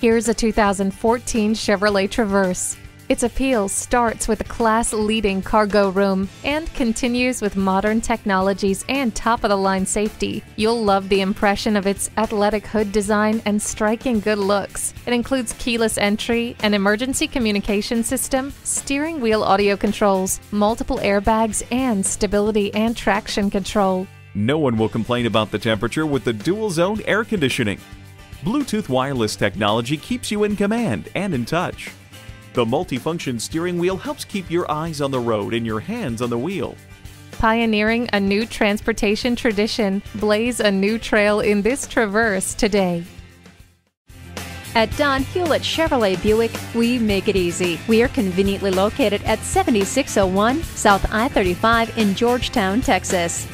Here's a 2014 Chevrolet Traverse. Its appeal starts with a class leading cargo room and continues with modern technologies and top of the line safety. You'll love the impression of its athletic hood design and striking good looks. It includes keyless entry, an emergency communication system, steering wheel audio controls, multiple airbags, and stability and traction control. No one will complain about the temperature with the dual zone air conditioning. Bluetooth wireless technology keeps you in command and in touch. The multifunction steering wheel helps keep your eyes on the road and your hands on the wheel. Pioneering a new transportation tradition, blaze a new trail in this Traverse today. At Don Hewlett Chevrolet Buick, we make it easy. We are conveniently located at 7601 South I 35 in Georgetown, Texas.